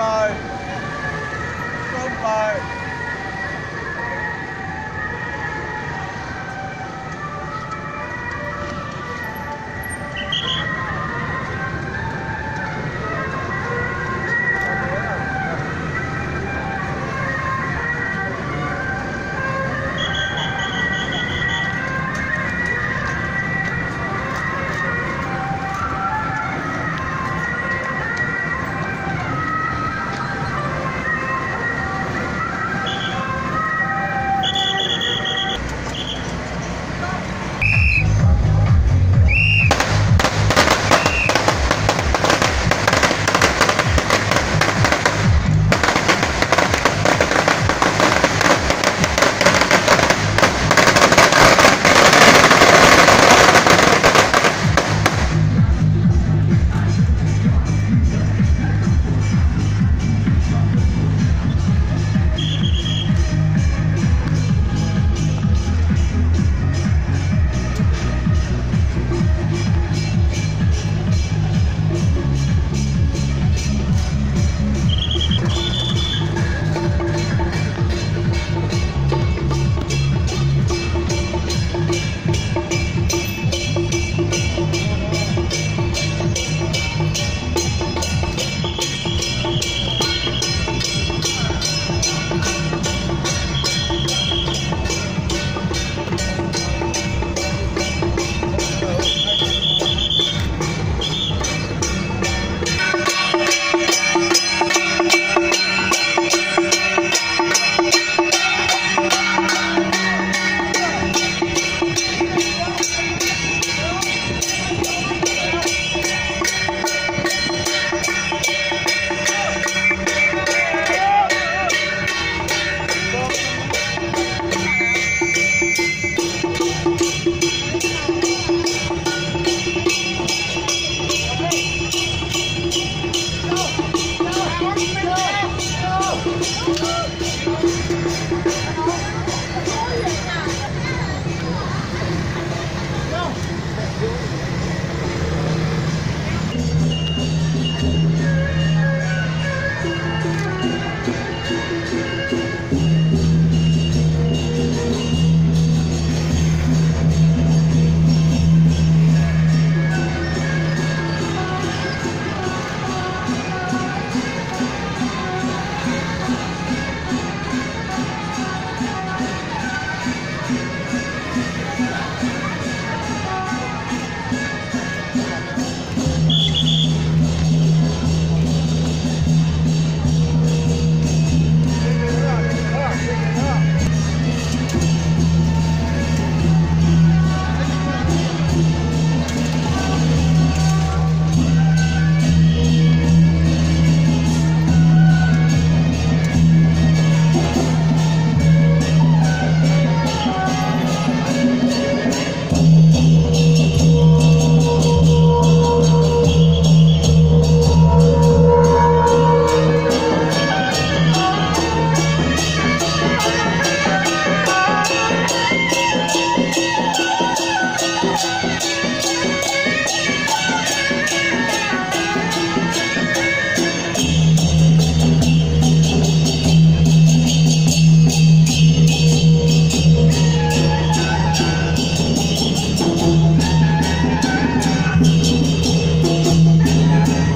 lại Không lại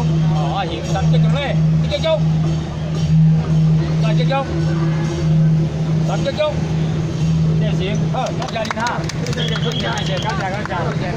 không? Đó, hiện sẵn cho chúng lên. Đi chơi chung. Sẵn chơi chung. Sẵn chơi chung. Để xịn. Ờ, các gia đình ha. Các gia đình, các gia đình, các gia đình.